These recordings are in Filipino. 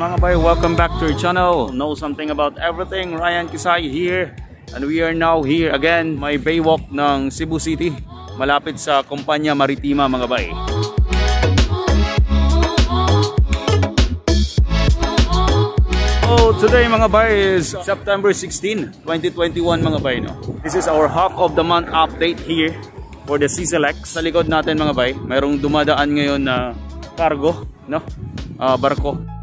bay, welcome back to our channel. Know something about everything. Ryan Kisay here. And we are now here again, may baywalk ng Cebu City. Malapit sa Kumpanya Maritima mga bay. So today mga bay is September 16, 2021 mga bay. No? This is our half of the month update here for the C-Select. Sa likod natin mga bay, mayroong dumadaan ngayon na cargo, no? Ah, barko.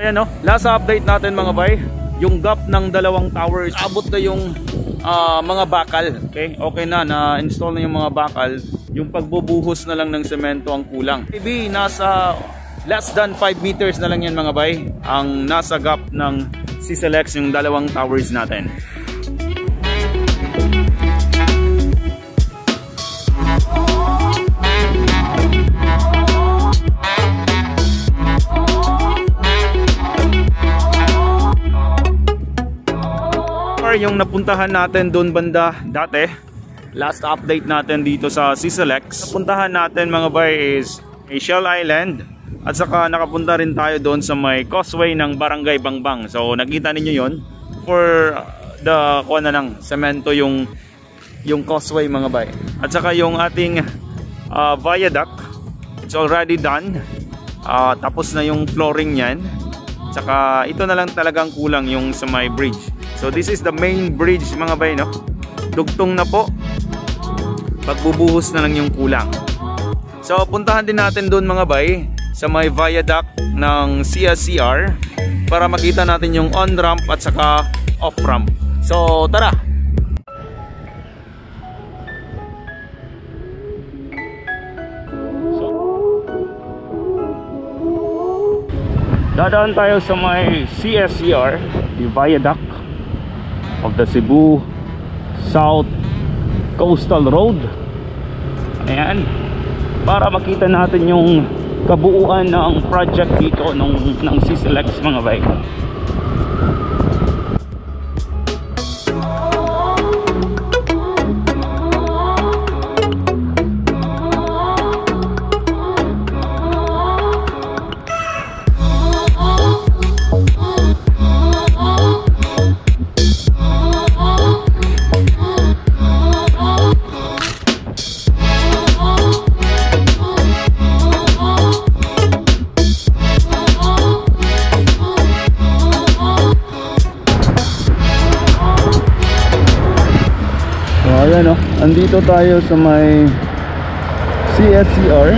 Ayan no, last update natin mga bay, yung gap ng dalawang towers, abot na yung ah, mga bakal. Okay, okay na, na-install na yung mga bakal. Yung pagbubuhos na lang ng semento ang kulang. Maybe nasa less than 5 meters na lang yan mga bay, ang nasa gap ng C-Selects yung dalawang towers natin. Yung napuntahan natin doon banda dati, last update natin dito sa Sisalex. Napuntahan natin mga bay is Shell Island at saka nakapunta rin tayo doon sa may causeway ng Barangay Bangbang. So nakita ninyo yon for the kuha na lang, semento yung yung causeway mga bay. At saka yung ating uh, viaduct, it's already done. Ah, tapos na yung flooring niyan. Tsaka ito na lang talagang kulang yung sa may bridge. So this is the main bridge mga bay no. Dugtong na po. Pagbubuhos na lang yung kulang. So puntahan din natin doon mga bay sa may viaduct ng CSCR para makita natin yung on-ramp at saka off-ramp. So tara! Dadaan tayo sa may CSCR, the viaduct of the Cebu South Coastal Road. Ayan. Para makita natin yung kabuuan ng project dito ng, ng C-Selects mga bay. Andito tayo sa may CSCR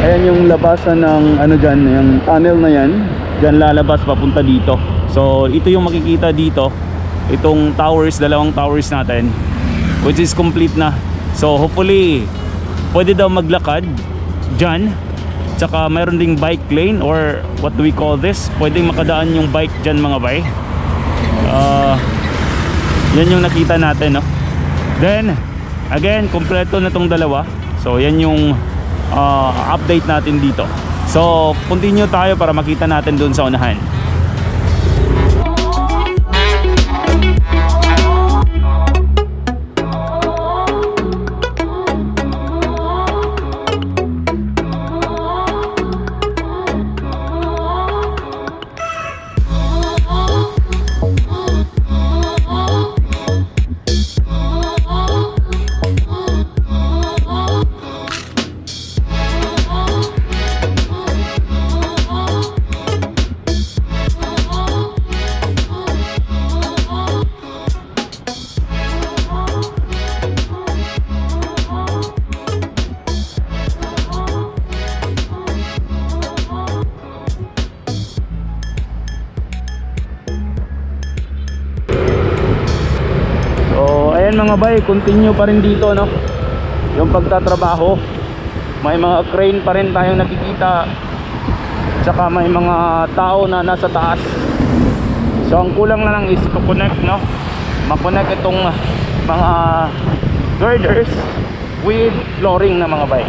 Ayan yung labasan ng ano dyan, yung tunnel na yan. Dyan lalabas papunta dito. So ito yung makikita dito. Itong towers, dalawang towers natin. Which is complete na. So hopefully Pwede daw maglakad Dyan. Tsaka mayroon ding bike lane Or what do we call this? Pwedeng makadaan yung bike dyan mga bay. Ah yan yung nakita natin no? Then again kompleto na tong dalawa. So yan yung uh, update natin dito. So continue tayo para makita natin dun sa unahan mga bay, continue pa rin dito, no? Yung pagtatrabaho. May mga crane pa rin tayong nakikita. Tsaka may mga tao na nasa taas. So, ang kulang na lang is connect, no? Makonect itong mga girders with flooring na mga bay.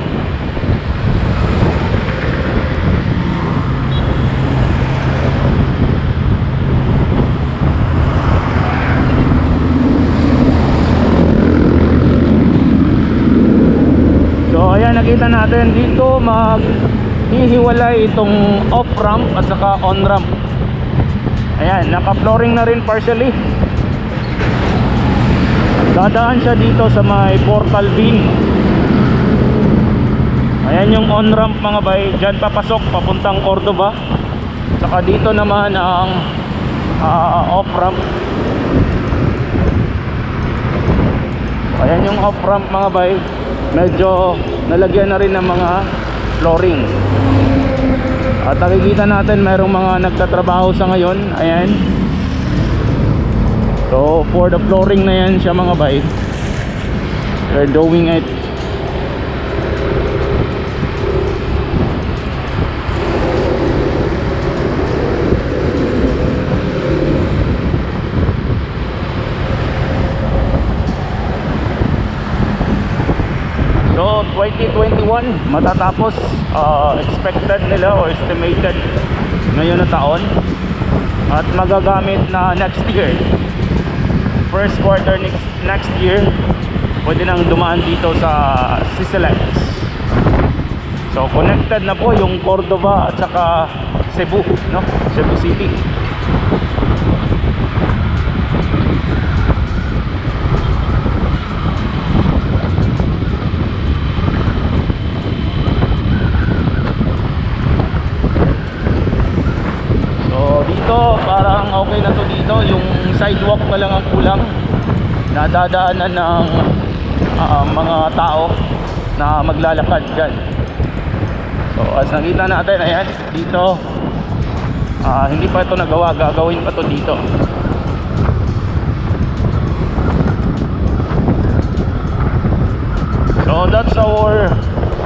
Nakikita natin dito mag hihiwalay itong off ramp at saka on ramp ayan naka flooring na rin partially. Dadaan siya dito sa may portal beam. Ayan yung on ramp mga bay. Dyan papasok papuntang Cordoba. Saka dito naman ang ah, off ramp ayan yung off ramp mga bay medyo nalagyan na rin ng mga flooring. At nakikita natin merong mga nagtatrabaho sa ngayon. Ayan. So for the flooring na yan siya mga bay. They're doing it So 2021 matatapos uh, expected nila or estimated ngayon na taon. At magagamit na next year. First quarter next, next year pwede nang dumaan dito sa Sisilex so connected na po yung Cordova at saka Cebu no? Cebu City So dito parang okay na to dito yung sidewalk na lang ang kulang. Nadadaanan ng ah, mga tao na maglalakad dyan. So as nakita natin ayan dito. Ah, hindi pa ito nagawa gagawin pa to dito. So that's our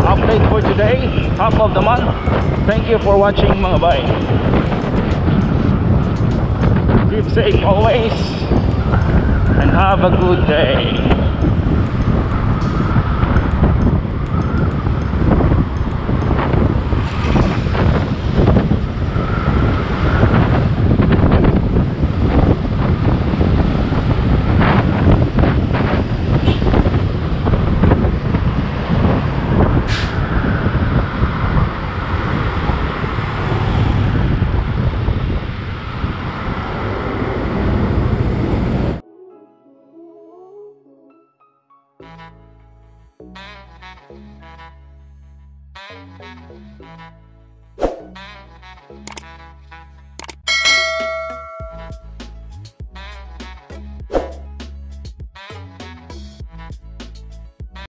update for today. Half of the month. Thank you for watching mga bay keep safe always and have a good day Thank you.